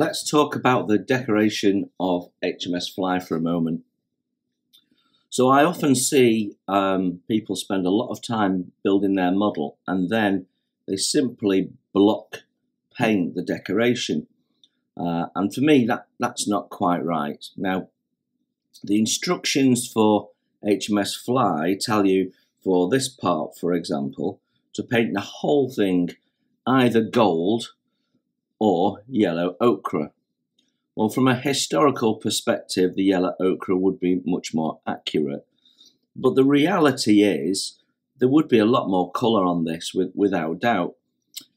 let's talk about the decoration of HMS Fly for a moment. So I often see um, people spend a lot of time building their model and then they simply block paint the decoration. Uh, and for me, that, that's not quite right. Now, the instructions for HMS Fly tell you for this part, for example, to paint the whole thing either gold or yellow ochre. Well, from a historical perspective, the yellow ochre would be much more accurate. But the reality is, there would be a lot more colour on this with, without doubt.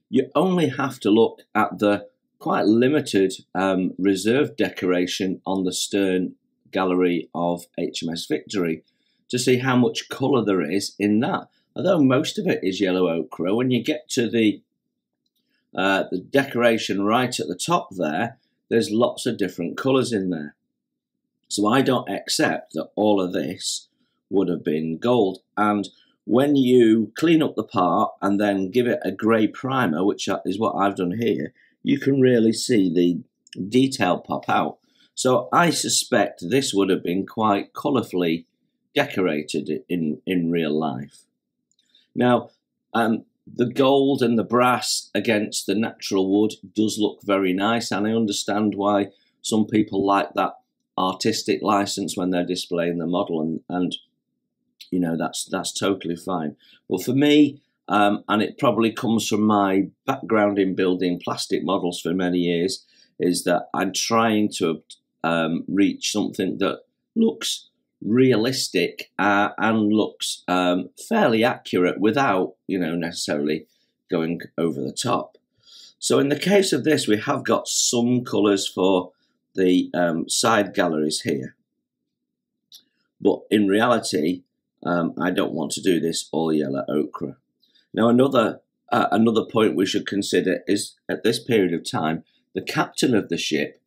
You only have to look at the quite limited um, reserve decoration on the stern gallery of HMS Victory to see how much colour there is in that. Although most of it is yellow ochre, when you get to the uh, the decoration right at the top there, there's lots of different colours in there. So I don't accept that all of this would have been gold. And when you clean up the part and then give it a grey primer, which is what I've done here, you can really see the detail pop out. So I suspect this would have been quite colourfully decorated in, in real life. Now, um, the gold and the brass against the natural wood does look very nice and I understand why some people like that artistic license when they're displaying the model and, and you know that's that's totally fine. But for me um, and it probably comes from my background in building plastic models for many years is that I'm trying to um, reach something that looks realistic uh, and looks um, fairly accurate without, you know, necessarily going over the top. So in the case of this, we have got some colours for the um, side galleries here. But in reality, um, I don't want to do this all yellow ochre. Now another uh, another point we should consider is at this period of time, the captain of the ship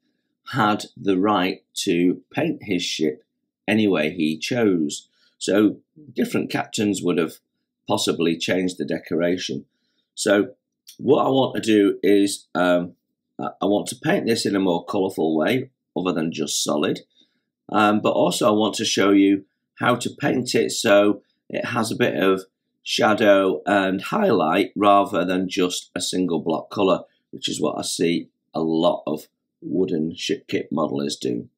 had the right to paint his ship any way he chose. So different captains would have possibly changed the decoration. So what I want to do is um, I want to paint this in a more colourful way other than just solid. Um, but also I want to show you how to paint it so it has a bit of shadow and highlight rather than just a single block colour, which is what I see a lot of wooden ship kit modelers do.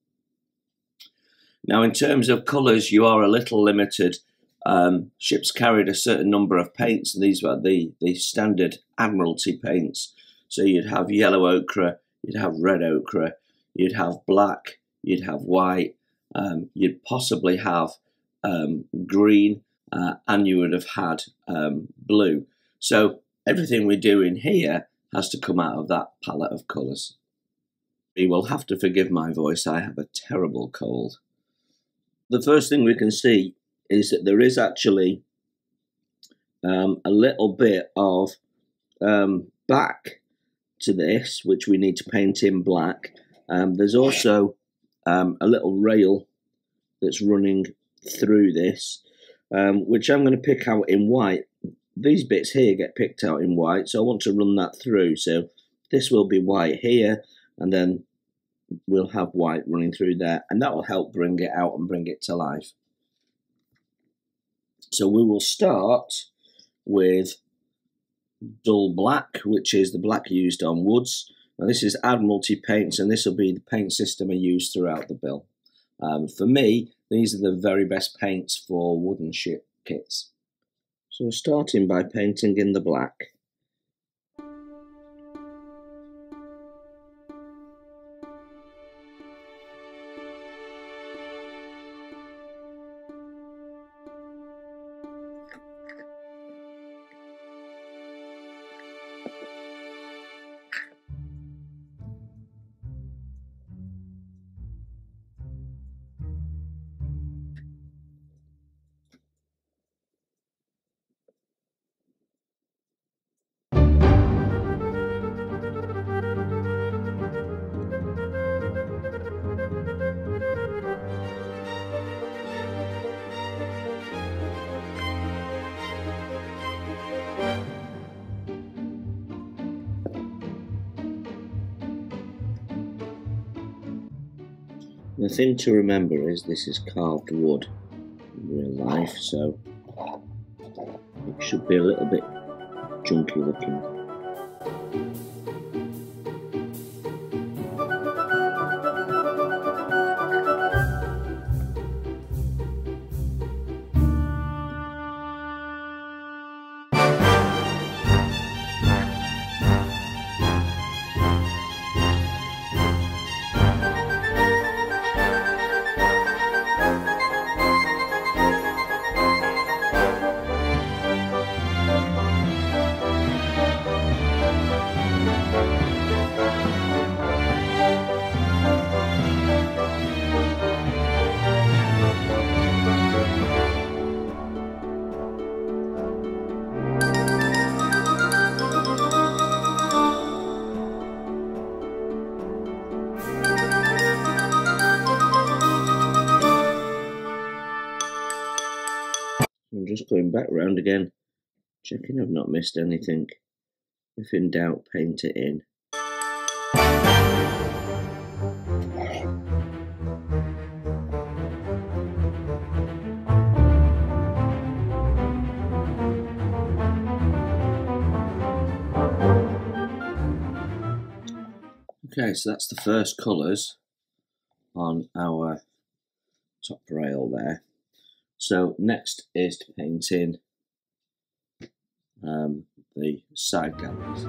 Now, in terms of colours, you are a little limited. Um, ships carried a certain number of paints, and these were the, the standard Admiralty paints. So you'd have yellow ochre, you'd have red ochre, you'd have black, you'd have white, um, you'd possibly have um, green, uh, and you would have had um, blue. So everything we do in here has to come out of that palette of colours. You will have to forgive my voice, I have a terrible cold the first thing we can see is that there is actually um, a little bit of um, back to this, which we need to paint in black. Um, there's also um, a little rail that's running through this, um, which I'm going to pick out in white. These bits here get picked out in white, so I want to run that through. So this will be white here, and then we'll have white running through there and that will help bring it out and bring it to life. So we will start with dull black, which is the black used on woods. Now this is Admiralty paints and this will be the paint system I use throughout the bill. Um, for me, these are the very best paints for wooden ship kits. So we're starting by painting in the black. The thing to remember is this is carved wood in real life, so it should be a little bit junky looking. Going back round again, checking I've not missed anything. If in doubt, paint it in. Okay, so that's the first colours on our top rail there. So next is to paint in um, the side galleries.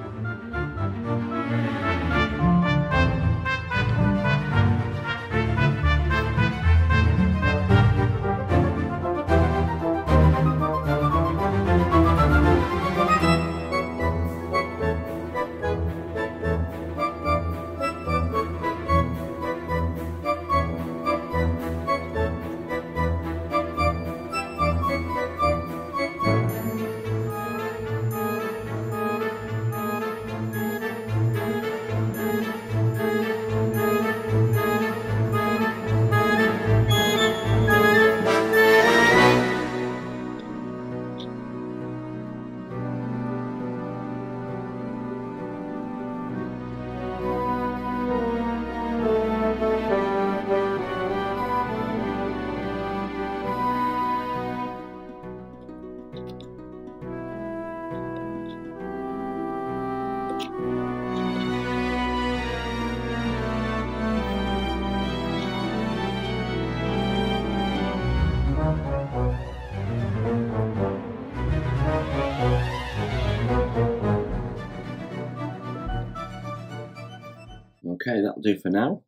Okay, that'll do for now.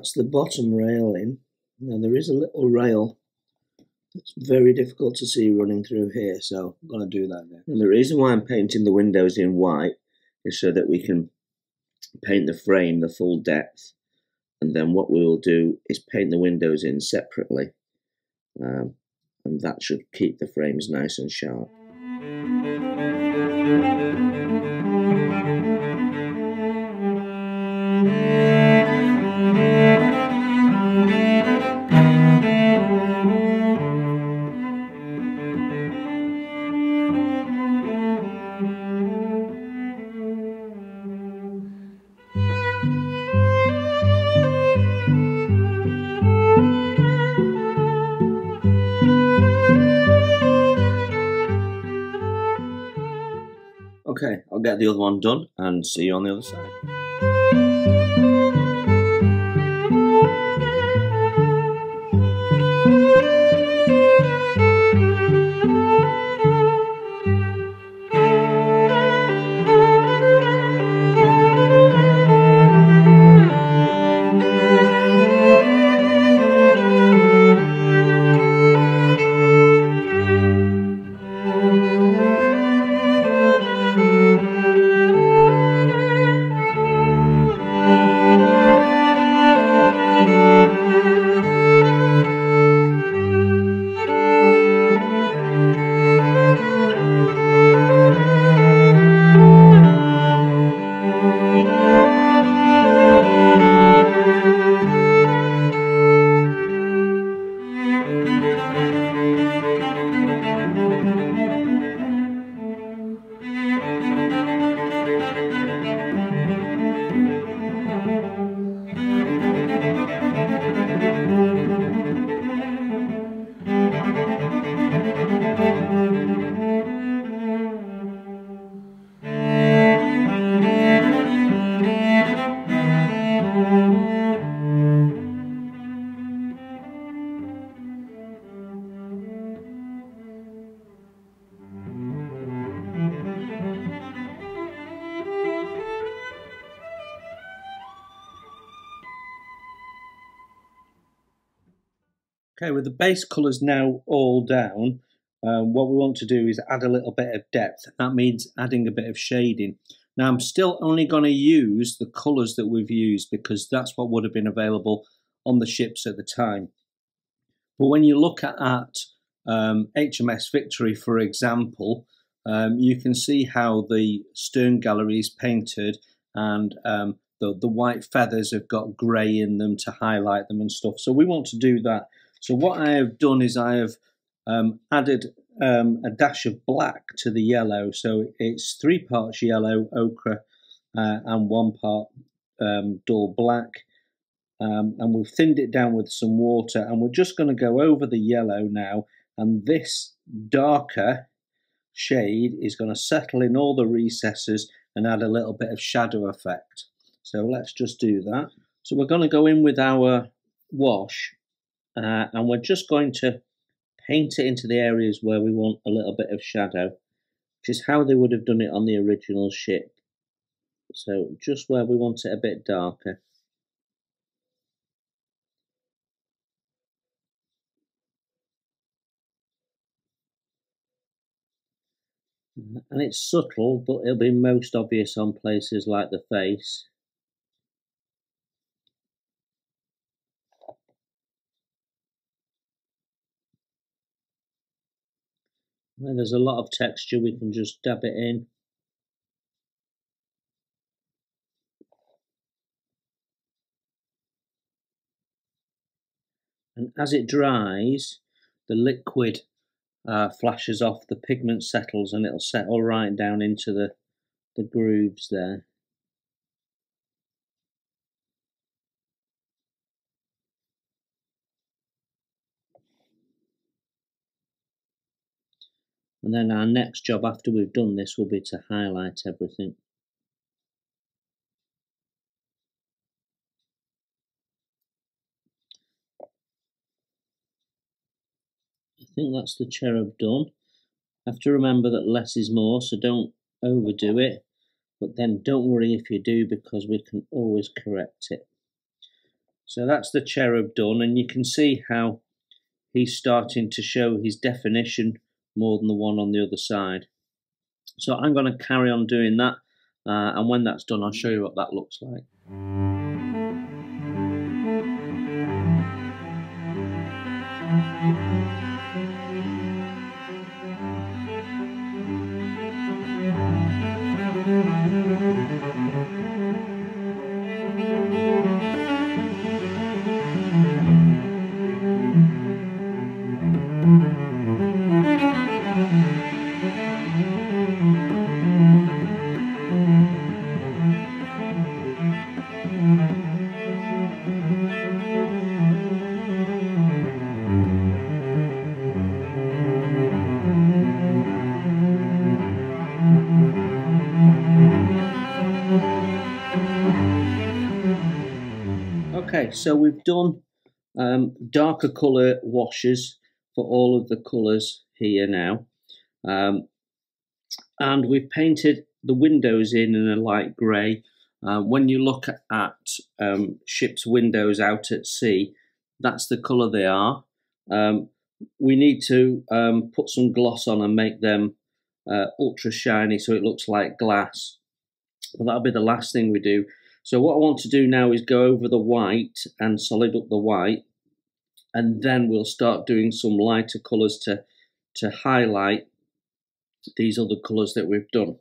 That's the bottom railing. Now there is a little rail that's very difficult to see running through here, so I'm going to do that now. And the reason why I'm painting the windows in white is so that we can paint the frame the full depth and then what we will do is paint the windows in separately um, and that should keep the frames nice and sharp. Get the other one done and see you on the other side. With the base colours now all down, um, what we want to do is add a little bit of depth. That means adding a bit of shading. Now I'm still only going to use the colours that we've used because that's what would have been available on the ships at the time. But when you look at, um, HMS Victory, for example, um, you can see how the stern gallery is painted and um, the, the white feathers have got grey in them to highlight them and stuff. So we want to do that. So what I have done is I have um, added um, a dash of black to the yellow. So it's three parts yellow, ochre, uh, and one part um, dull black. Um, and we've thinned it down with some water and we're just going to go over the yellow now and this darker shade is going to settle in all the recesses and add a little bit of shadow effect. So let's just do that. So we're going to go in with our wash uh, and we're just going to paint it into the areas where we want a little bit of shadow, which is how they would have done it on the original ship. So just where we want it a bit darker. And it's subtle, but it'll be most obvious on places like the face. Where there's a lot of texture, we can just dab it in. And as it dries, the liquid uh, flashes off, the pigment settles and it'll settle right down into the, the grooves there. And then our next job after we've done this will be to highlight everything. I think that's the cherub done. Have to remember that less is more, so don't overdo it. But then don't worry if you do because we can always correct it. So that's the cherub done and you can see how he's starting to show his definition more than the one on the other side. So I'm going to carry on doing that uh, and when that's done I'll show you what that looks like. So we've done um, darker colour washes for all of the colours here now. Um, and we've painted the windows in in a light grey. Uh, when you look at um, ships' windows out at sea, that's the colour they are. Um, we need to um, put some gloss on and make them uh, ultra shiny so it looks like glass. But that'll be the last thing we do. So what I want to do now is go over the white and solid up the white and then we'll start doing some lighter colours to, to highlight these other colours that we've done.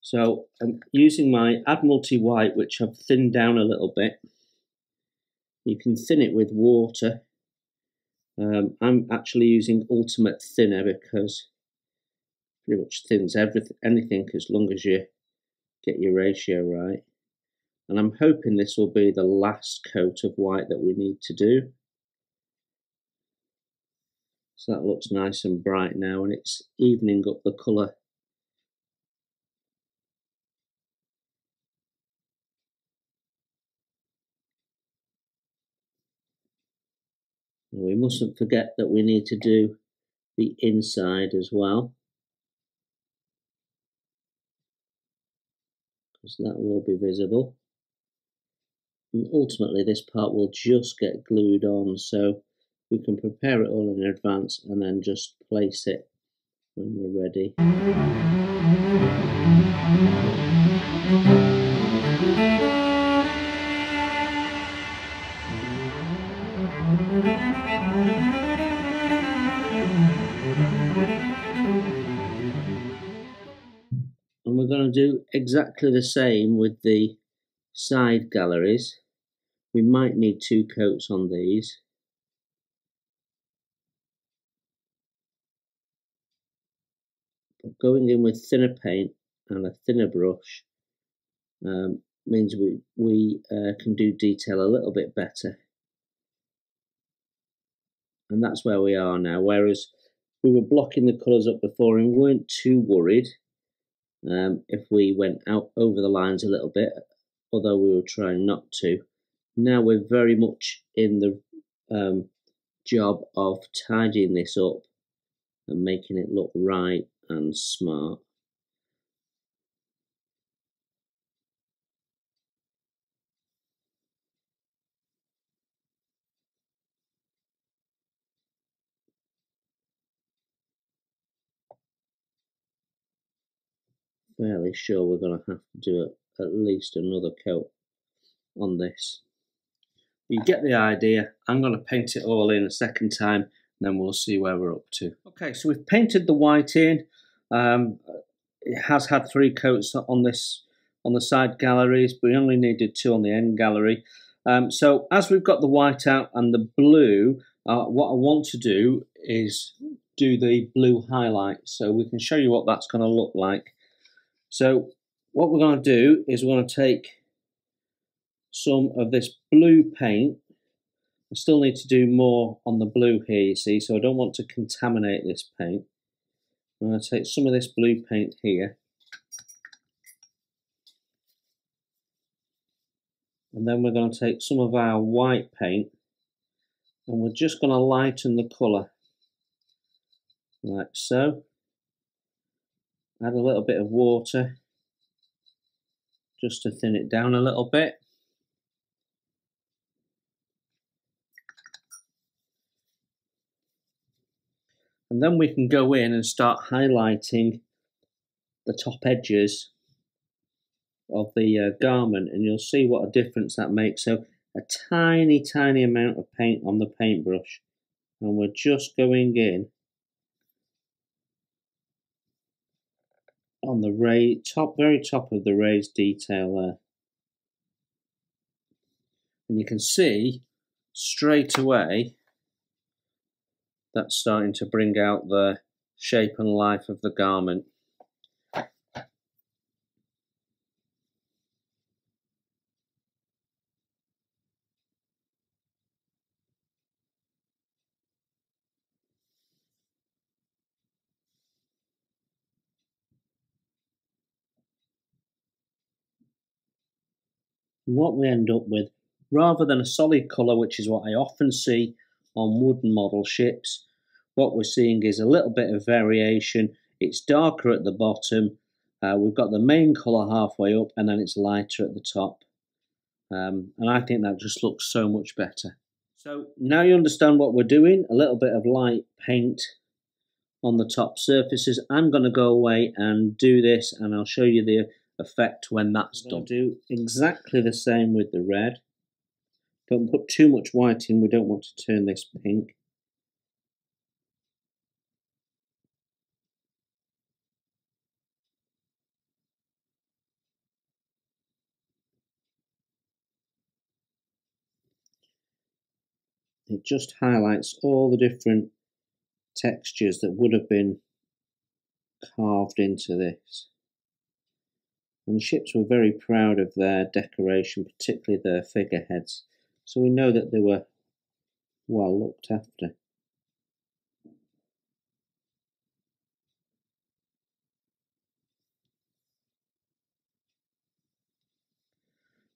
So I'm using my Admiralty White which I've thinned down a little bit. You can thin it with water. Um, I'm actually using Ultimate Thinner because pretty much thins everything, anything as long as you get your ratio right. And I'm hoping this will be the last coat of white that we need to do. So that looks nice and bright now and it's evening up the colour. We mustn't forget that we need to do the inside as well. That will be visible. and ultimately this part will just get glued on so we can prepare it all in advance and then just place it when we're ready. Going to do exactly the same with the side galleries. We might need two coats on these. But going in with thinner paint and a thinner brush um, means we, we uh, can do detail a little bit better. And that's where we are now. Whereas we were blocking the colours up before and weren't too worried um, if we went out over the lines a little bit, although we were trying not to. Now we're very much in the um, job of tidying this up and making it look right and smart. Fairly sure we're going to have to do at least another coat on this. You get the idea. I'm going to paint it all in a second time and then we'll see where we're up to. Okay, so we've painted the white in. Um, it has had three coats on this on the side galleries, but we only needed two on the end gallery. Um, so as we've got the white out and the blue, uh, what I want to do is do the blue highlight so we can show you what that's going to look like. So what we're going to do is we're going to take some of this blue paint. I still need to do more on the blue here, you see, so I don't want to contaminate this paint. I'm going to take some of this blue paint here. And then we're going to take some of our white paint and we're just going to lighten the colour like so add a little bit of water just to thin it down a little bit. And then we can go in and start highlighting the top edges of the uh, garment and you'll see what a difference that makes. So a tiny, tiny amount of paint on the paintbrush and we're just going in on the ray top, very top of the raised detail there. And you can see straight away that's starting to bring out the shape and life of the garment. What we end up with, rather than a solid colour, which is what I often see on wooden model ships, what we're seeing is a little bit of variation. It's darker at the bottom, uh, we've got the main colour halfway up, and then it's lighter at the top. Um, and I think that just looks so much better. So now you understand what we're doing, a little bit of light paint on the top surfaces. I'm going to go away and do this and I'll show you the effect when that's mm-hmm. done. Do exactly the same with the red. Don't put too much white in, we don't want to turn this pink. It just highlights all the different textures that would have been carved into this. And the ships were very proud of their decoration, particularly their figureheads. So we know that they were well looked after.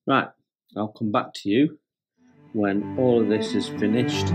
Right, I'll come back to you when all of this is finished.